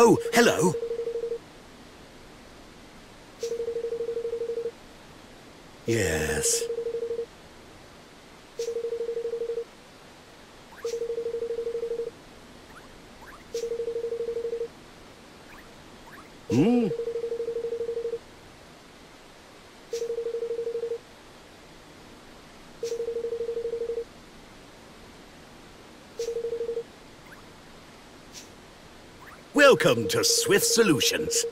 Oh, hello. Yes. Hmm? Welcome to Swift Solutions.